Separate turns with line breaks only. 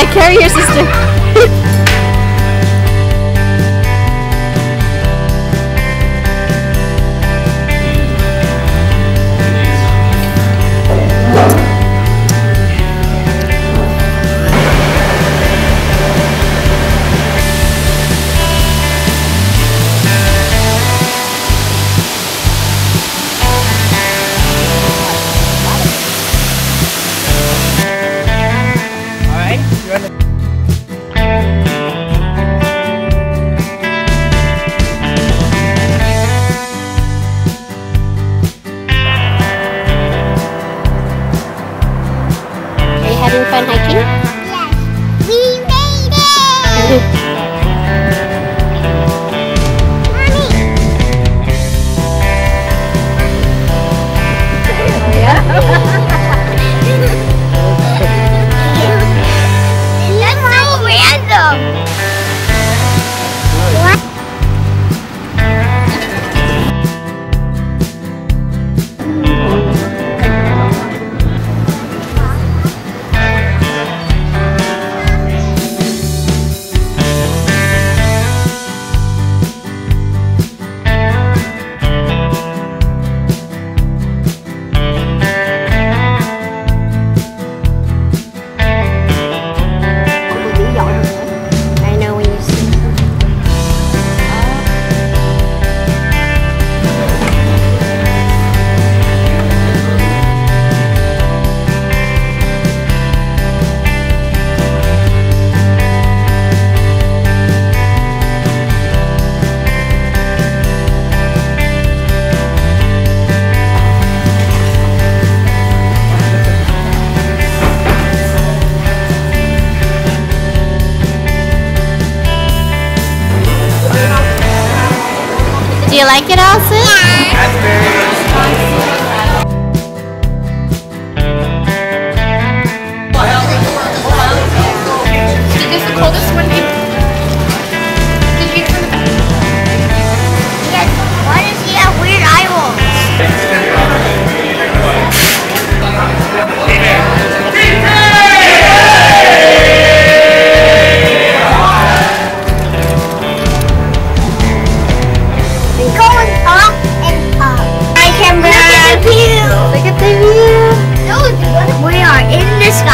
Okay, carry your sister. Hiking. you like it,
all. しか。